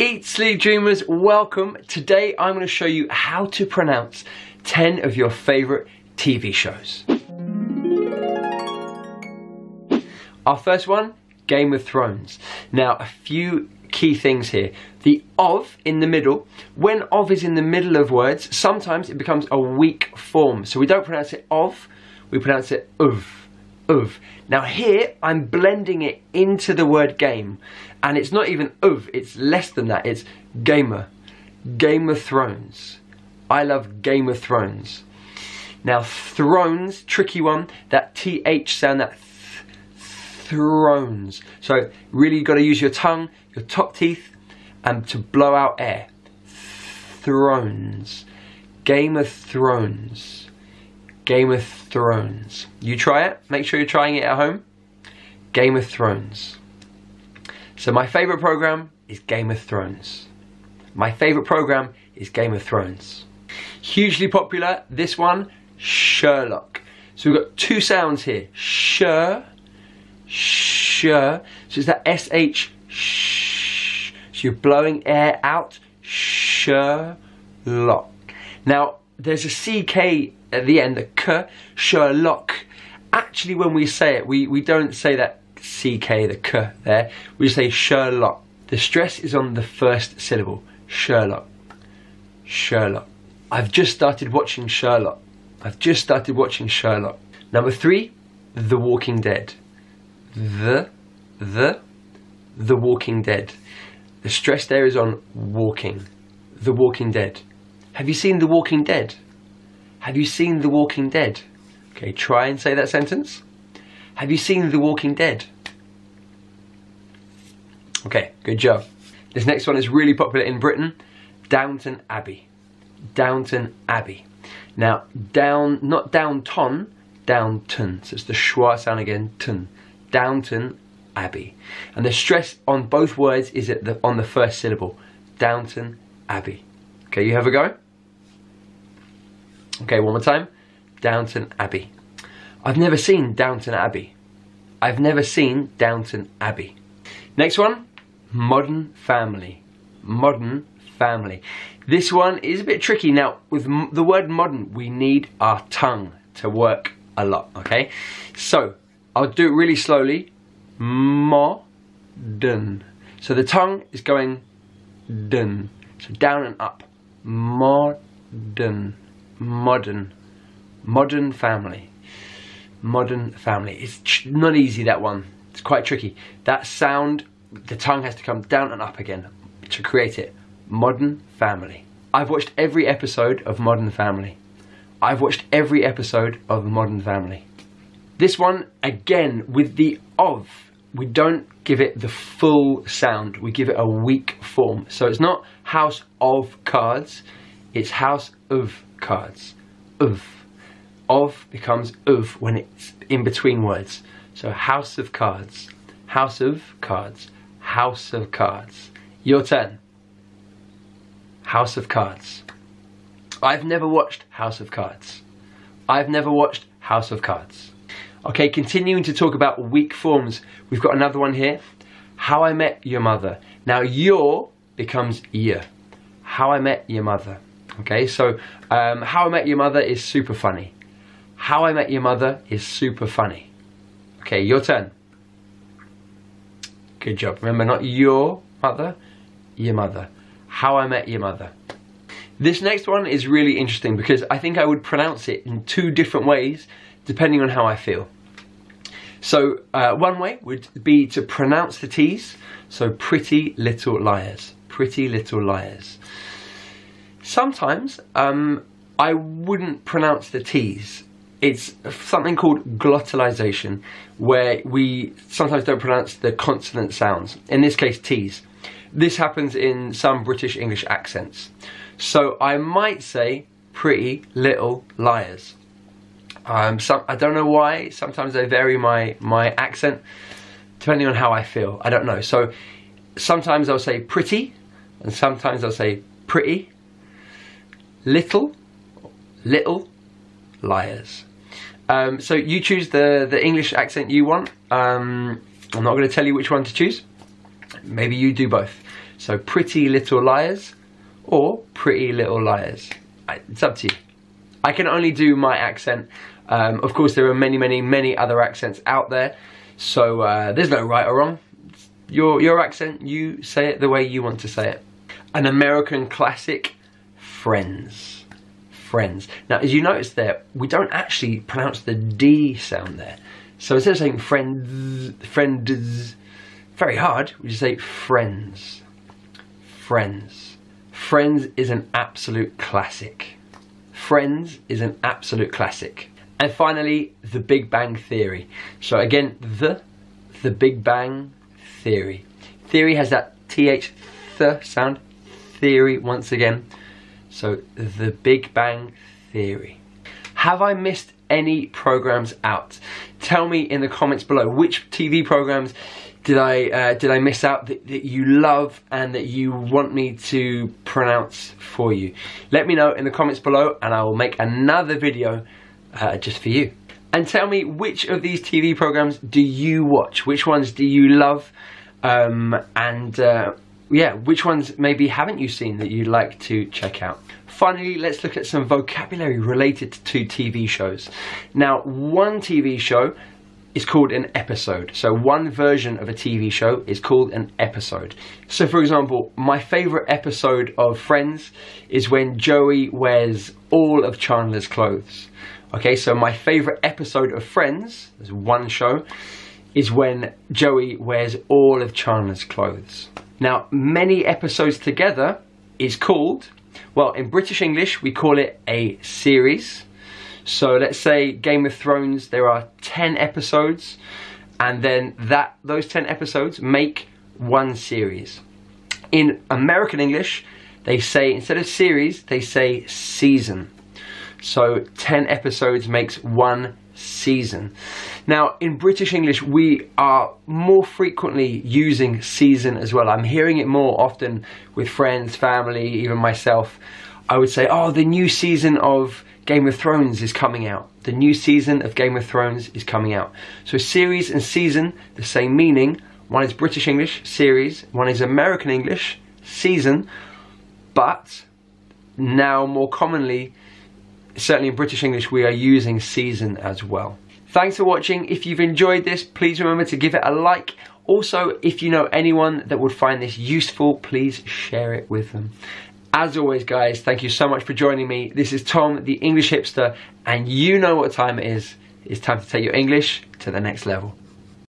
Eat Sleep Dreamers, welcome. Today I'm going to show you how to pronounce 10 of your favorite TV shows. Our first one, Game of Thrones. Now, a few key things here. The of in the middle, when of is in the middle of words, sometimes it becomes a weak form. So we don't pronounce it of, we pronounce it of, of. Now here, I'm blending it into the word game. And it's not even of, it's less than that. It's gamer, Game of Thrones. I love Game of Thrones. Now thrones, tricky one, that th sound, that th thrones. So really you've got to use your tongue, your top teeth, and to blow out air. Thrones. Game of Thrones. Game of Thrones. You try it. Make sure you're trying it at home. Game of Thrones. So my favourite program is Game of Thrones. My favourite program is Game of Thrones. Hugely popular, this one, Sherlock. So we've got two sounds here. Sher, sher. So it's that sh, sh. So you're blowing air out. Sherlock. Now, there's a ck at the end, the k, Sherlock. Actually, when we say it, we, we don't say that ck, the k there. We say Sherlock. The stress is on the first syllable. Sherlock. Sherlock. I've just started watching Sherlock. I've just started watching Sherlock. Number three, The Walking Dead. The, the, The Walking Dead. The stress there is on walking. The Walking Dead. Have you seen The Walking Dead? Have you seen The Walking Dead? Okay, try and say that sentence. Have you seen The Walking Dead? Okay, good job. This next one is really popular in Britain. Downton Abbey. Downton Abbey. Now, down, not Downton, Downton. So it's the schwa sound again, tun. Downton Abbey. And the stress on both words is at the, on the first syllable. Downton Abbey. Okay, you have a go? Okay, one more time. Downton Abbey. I've never seen Downton Abbey. I've never seen Downton Abbey. Next one, Modern Family. Modern Family. This one is a bit tricky. Now, with the word modern, we need our tongue to work a lot, okay? So, I'll do it really slowly. Modern. So the tongue is going dun. So down and up. Modern. Modern. Modern family. Modern family. It's not easy, that one. It's quite tricky. That sound, the tongue has to come down and up again to create it. Modern Family. I've watched every episode of Modern Family. I've watched every episode of Modern Family. This one, again, with the of, we don't give it the full sound. We give it a weak form. So it's not house of cards, it's house of cards. Of. Of becomes of when it's in between words. So house of cards, house of cards, house of cards. Your turn. House of Cards. I've never watched House of Cards. I've never watched House of Cards. Okay, continuing to talk about weak forms, we've got another one here. How I Met Your Mother. Now, your becomes year. How I Met Your Mother. Okay, so um, How I Met Your Mother is super funny. How I Met Your Mother is super funny. Okay, your turn. Good job. Remember, not your mother, your mother. How I Met Your Mother. This next one is really interesting because I think I would pronounce it in two different ways depending on how I feel. So uh, one way would be to pronounce the T's, so pretty little liars, pretty little liars. Sometimes um, I wouldn't pronounce the T's. It's something called glottalization, where we sometimes don't pronounce the consonant sounds, in this case T's. This happens in some British English accents. So I might say pretty little liars. Um, some, I don't know why, sometimes I vary my, my accent depending on how I feel. I don't know. So sometimes I'll say pretty and sometimes I'll say pretty, little, little liars. Um, so you choose the, the English accent you want. Um, I'm not going to tell you which one to choose maybe you do both. So Pretty Little Liars or Pretty Little Liars. It's up to you. I can only do my accent. Um, of course, there are many, many, many other accents out there. So uh, there's no right or wrong. Your, your accent, you say it the way you want to say it. An American classic, Friends. Friends. Now, as you notice there, we don't actually pronounce the D sound there. So instead of saying friends, friends, very hard, we just say friends. Friends. Friends is an absolute classic. Friends is an absolute classic. And finally, The Big Bang Theory. So again, the, The Big Bang Theory. Theory has that th th sound. Theory once again. So The Big Bang Theory. Have I missed any programs out? Tell me in the comments below which TV programs did I uh, did I miss out that, that, you love and that you want me to pronounce for you? Let me know in the comments below and I will make another video uh, just for you. And tell me which of these TV programs do you watch? Which ones do you love? Um, and uh, yeah, which ones maybe haven't you seen that you'd like to check out? Finally, let's look at some vocabulary related to TV shows. Now, one TV show is called an episode. So one version of a TV show is called an episode. So for example, my favorite episode of Friends is when Joey wears all of Chandler's clothes. Okay, so my favorite episode of Friends, there's one show, is when Joey wears all of Chandler's clothes. Now, many episodes together is called, well, in British English, we call it a series. So let's say Game of Thrones, there are 10 episodes, and then that those 10 episodes make one series. In American English, they say, instead of series, they say season. So 10 episodes makes one season. Now, in British English, we are more frequently using season as well. I'm hearing it more often with friends, family, even myself. I would say, oh, the new season of Game of Thrones is coming out. The new season of Game of Thrones is coming out. So series and season, the same meaning. One is British English, series. One is American English, season. But now more commonly, certainly in British English, we are using season as well. Thanks for watching. If you've enjoyed this, please remember to give it a like. Also, if you know anyone that would find this useful, please share it with them. As always, guys, thank you so much for joining me. This is Tom, the English hipster, and you know what time it is. It's time to take your English to the next level.